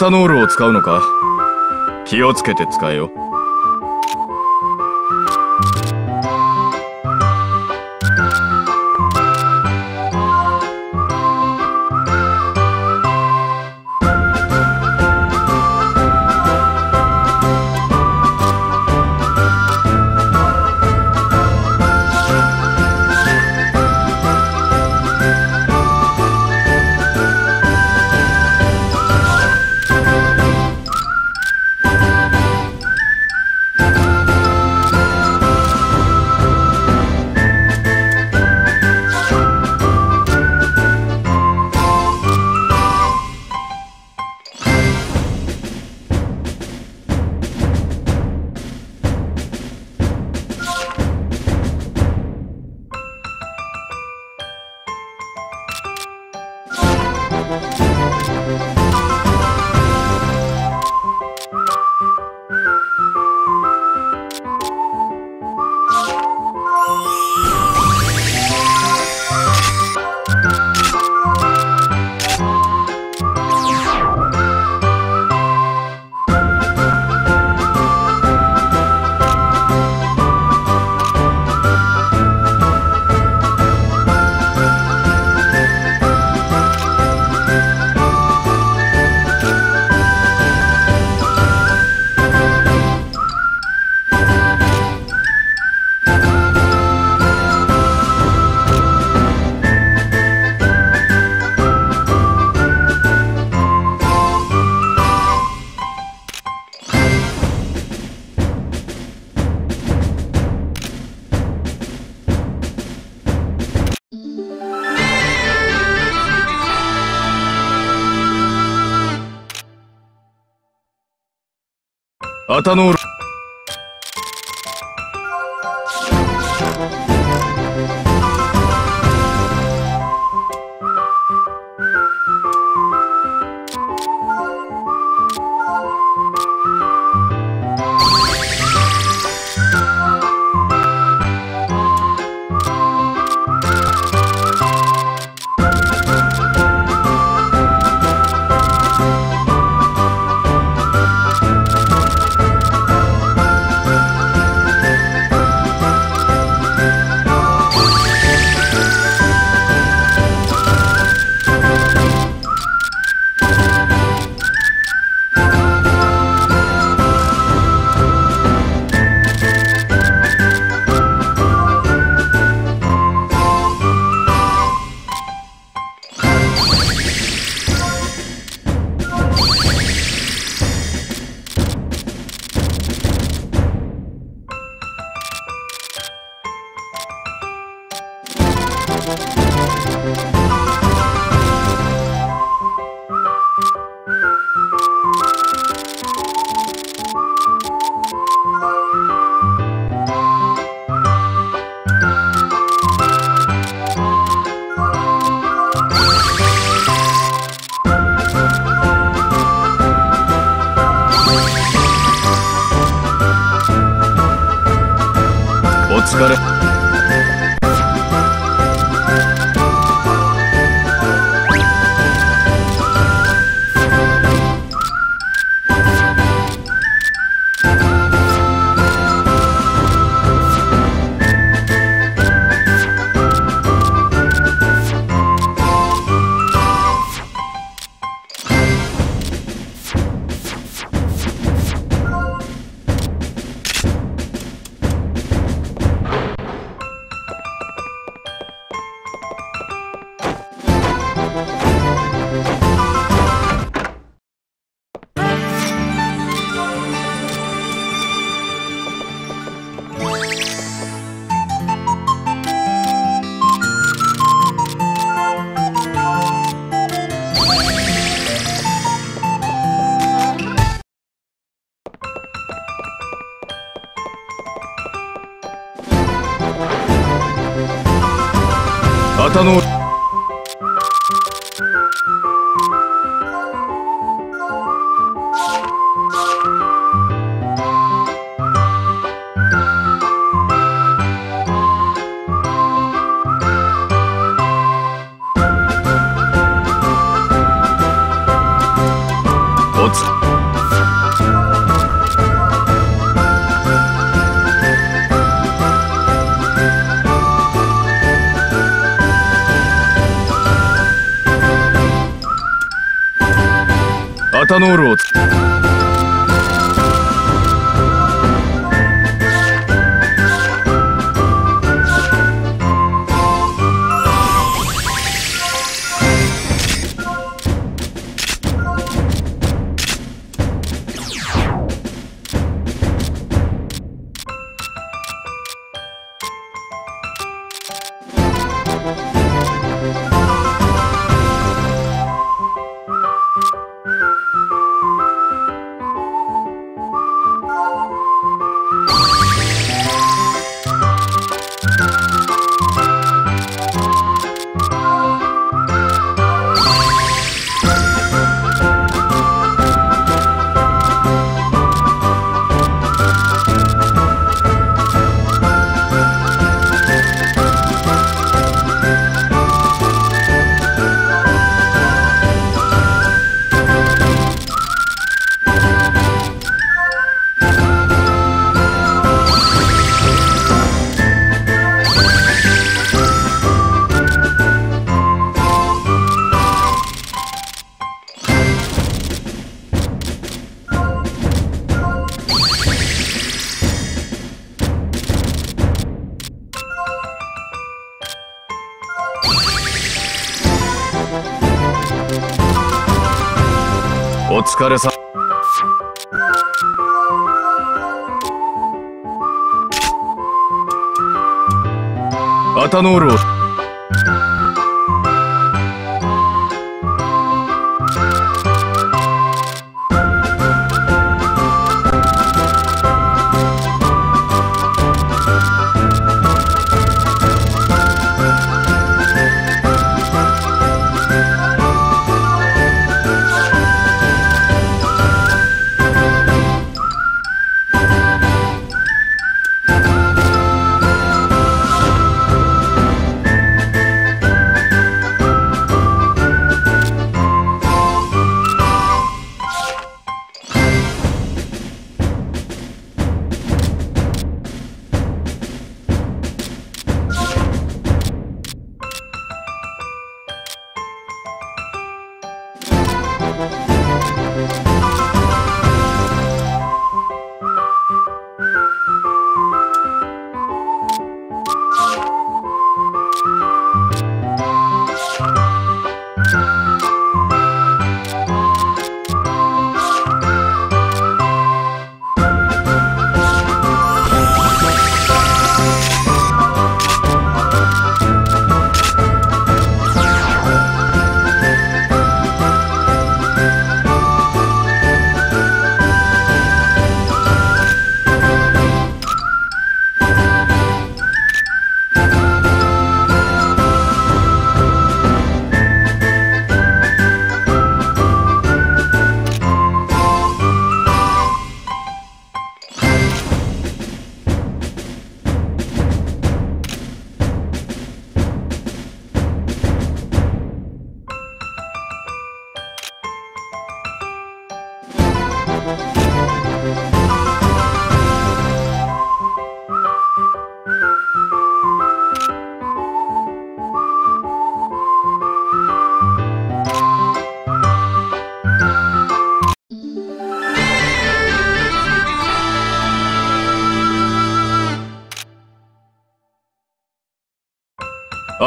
タノールを使うのか？気をつけて使えよ。アタノ旗のア疲れさアタノールを。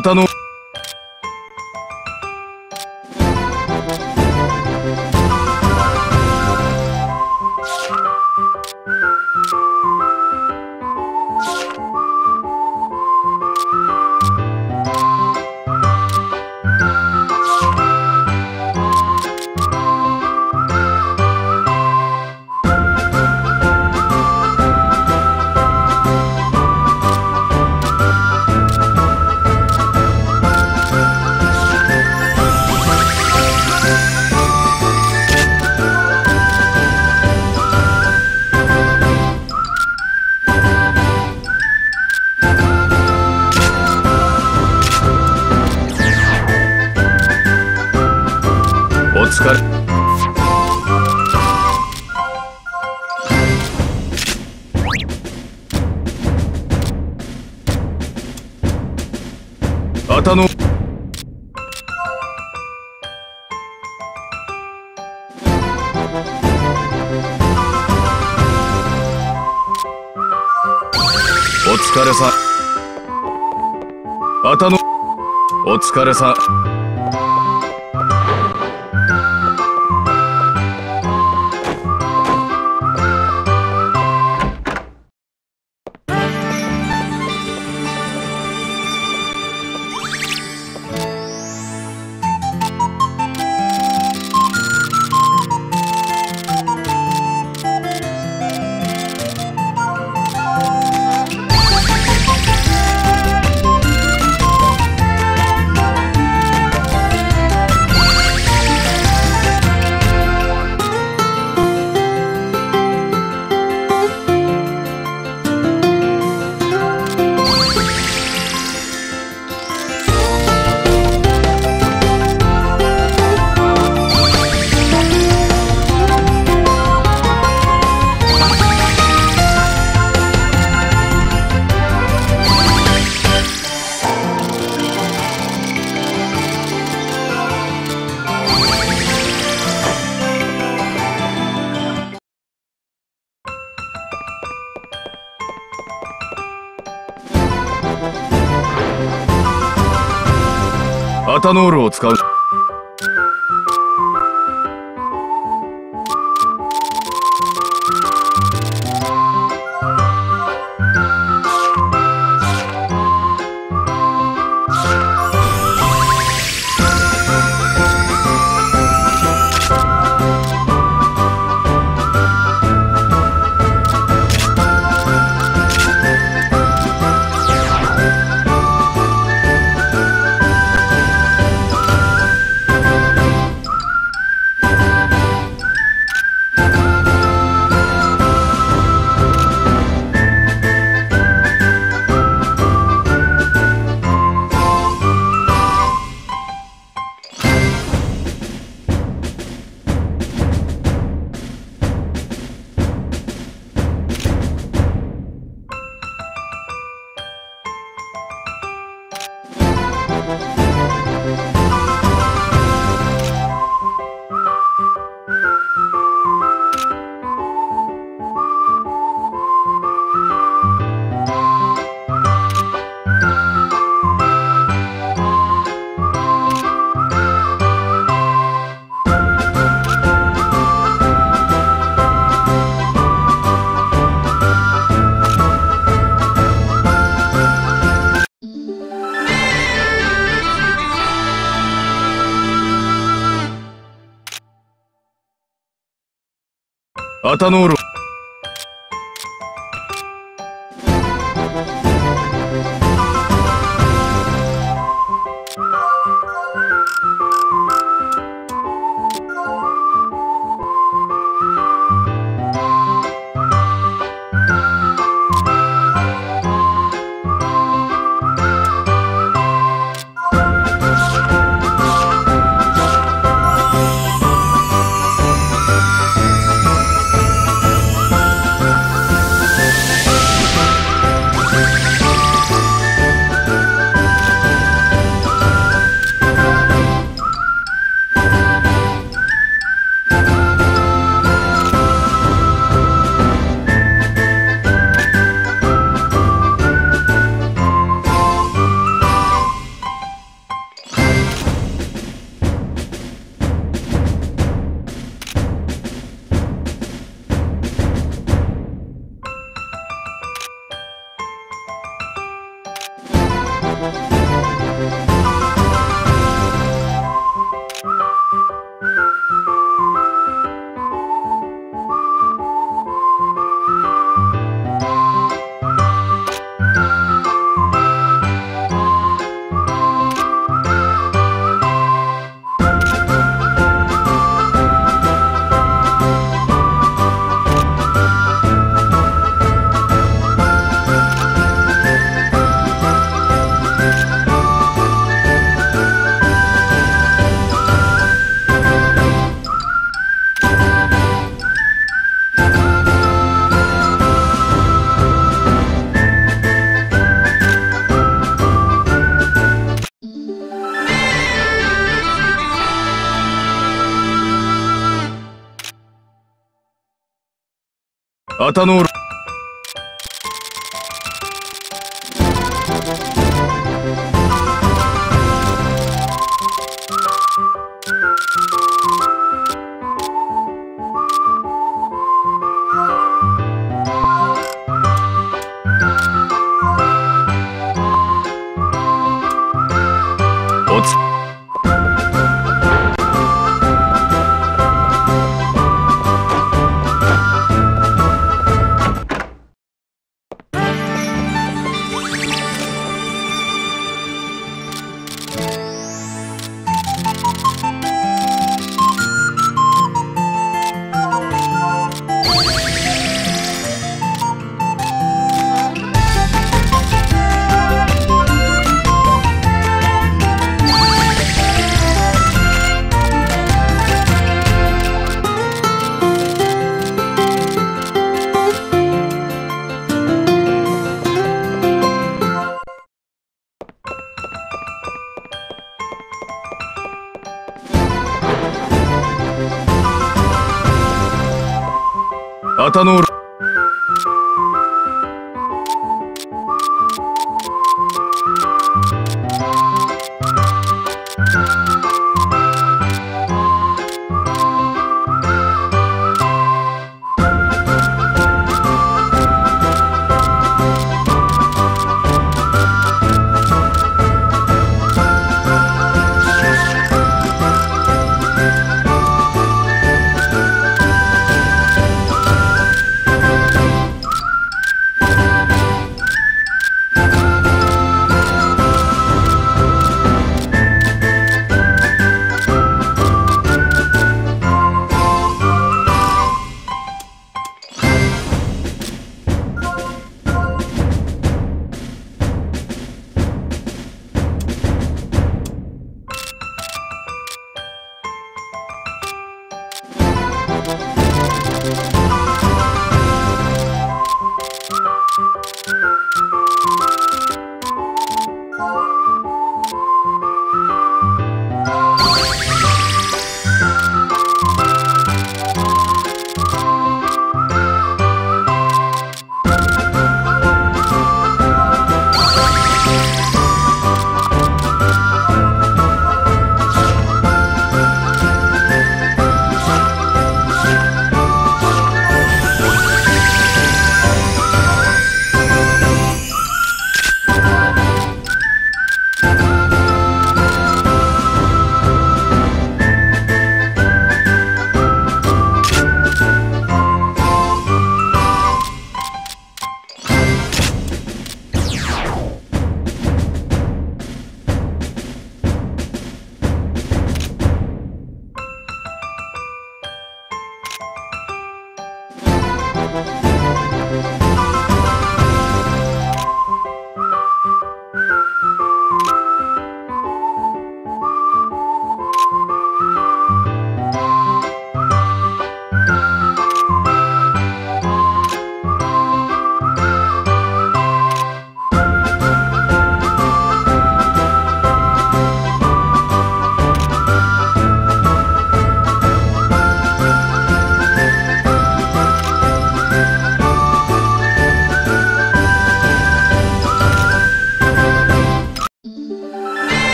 旗の疲れさあたのお疲れさノールを使うアタノールアタアタノ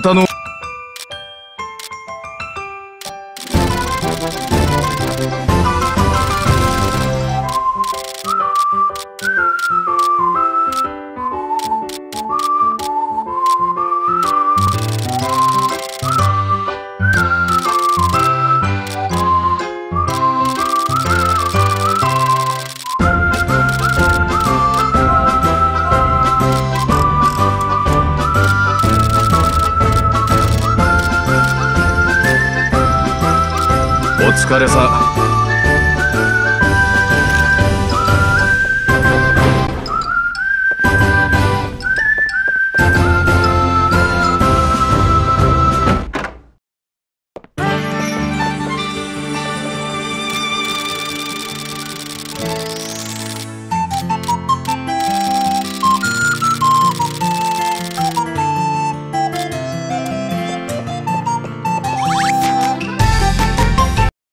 旗の疲れさん。